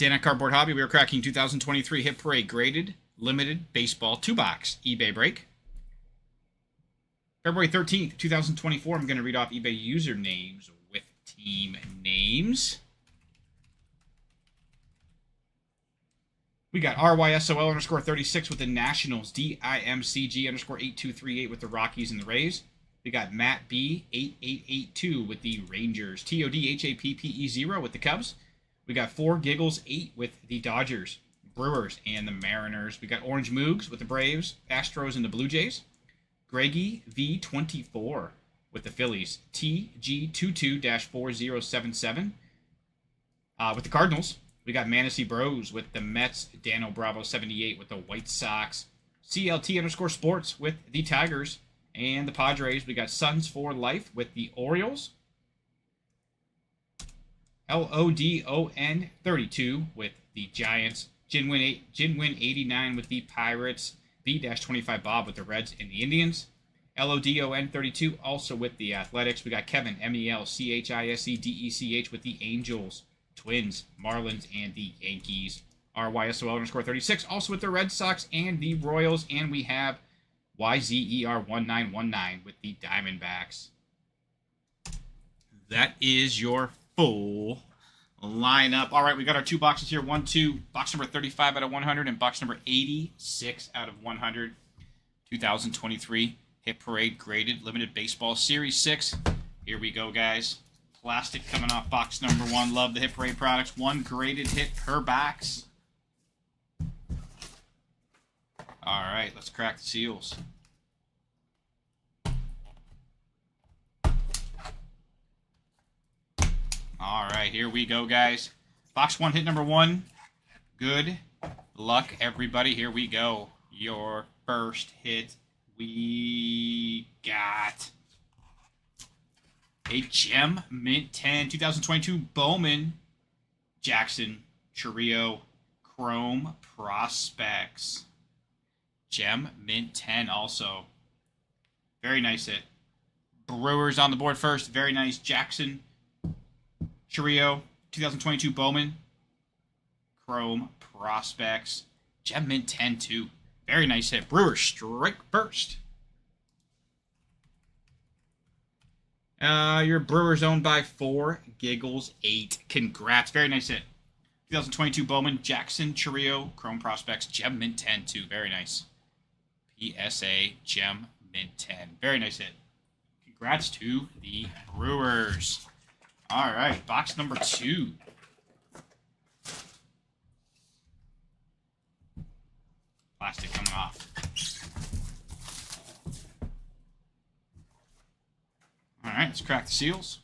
Dan at Cardboard Hobby. We are cracking 2023 Hit Parade Graded Limited Baseball 2 Box eBay break. February 13th, 2024. I'm going to read off eBay usernames with team names. We got RYSOL underscore 36 with the Nationals, DIMCG underscore 8238 with the Rockies and the Rays. We got Matt B 8882 with the Rangers, TODHAPPE 0 with the Cubs. We got Four Giggles 8 with the Dodgers, Brewers, and the Mariners. We got Orange Moogs with the Braves, Astros, and the Blue Jays. Greggy V24 with the Phillies, TG22 4077 uh, with the Cardinals. We got Manessy Bros with the Mets, Dano Bravo 78 with the White Sox, CLT underscore sports with the Tigers and the Padres. We got Suns for Life with the Orioles. L O D O N 32 with the Giants. Jinwin, 8, Jinwin 89 with the Pirates. B 25 Bob with the Reds and the Indians. L O D O N 32 also with the Athletics. We got Kevin M E L C H I S E D E C H with the Angels. Twins, Marlins, and the Yankees. RYSOL underscore 36, also with the Red Sox and the Royals. And we have YZER1919 with the Diamondbacks. That is your full lineup. All right, we got our two boxes here. One, two, box number 35 out of 100 and box number 86 out of 100. 2023 Hit Parade Graded Limited Baseball Series 6. Here we go, guys. Plastic coming off box number one. Love the Hit Parade products. One graded hit per box. All right, let's crack the seals. Right, here we go, guys. Box one, hit number one. Good luck, everybody. Here we go. Your first hit. We got a gem mint 10 2022 Bowman Jackson Chourio Chrome Prospects. Gem mint 10 also. Very nice hit. Brewers on the board first. Very nice. Jackson Chourio 2022 Bowman Chrome Prospects. Gem mint 10 2. Very nice hit. Brewers strike first. Uh, your Brewers owned by four. Giggles eight. Congrats. Very nice hit. 2022 Bowman, Jackson, Chourio, Chrome Prospects, Gem Mint 10 2. Very nice. PSA Gem Mint 10. Very nice hit. Congrats to the Brewers. All right, box number two. Plastic coming off. All right, let's crack the seals.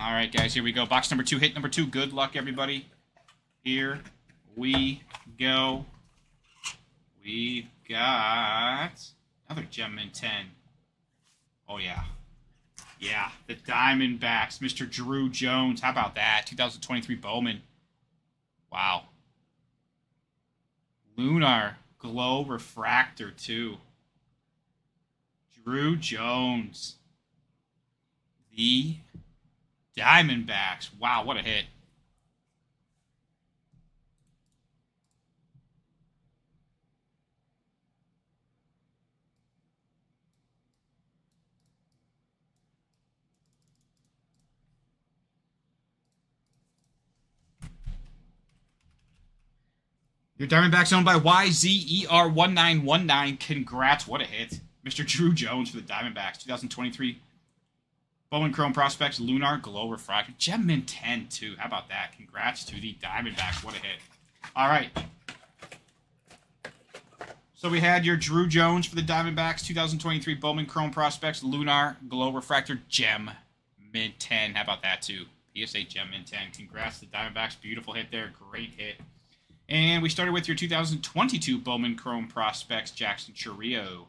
All right, guys, here we go. Box number two, hit number two. Good luck, everybody. Here we go. We've got another gem mint 10. Oh, yeah. Yeah, the Diamondbacks. Mr. Drew Jones. How about that? 2023 Bowman. Wow. Lunar Glow Refractor, too. Drew Jones. The Diamondbacks. Wow, what a hit. Your Diamondbacks owned by YZER1919. Congrats. What a hit. Mr. Drew Jones for the Diamondbacks. 2023 Bowman Chrome Prospects, Lunar, Glow Refractor. Gem Mint 10, too. How about that? Congrats to the Diamondbacks. What a hit. All right. So we had your Drew Jones for the Diamondbacks, 2023 Bowman Chrome Prospects, Lunar, Glow Refractor, Gem Mint 10. How about that, too? PSA Gem Mint 10. Congrats to the Diamondbacks. Beautiful hit there. Great hit. And we started with your 2022 Bowman Chrome Prospects, Jackson Chourio.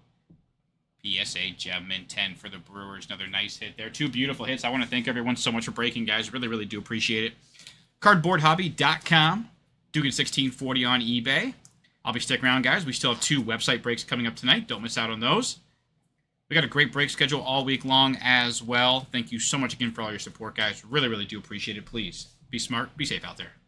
PSA Gem Mint 10 for the Brewers. Another nice hit there. Two beautiful hits. I want to thank everyone so much for breaking, guys. Really, really do appreciate it. Cardboardhobby.com. Dugan1640 on eBay. I'll be sticking around, guys. We still have two website breaks coming up tonight. Don't miss out on those. We got a great break schedule all week long as well. Thank you so much again for all your support, guys. Really, really do appreciate it. Please be smart, be safe out there.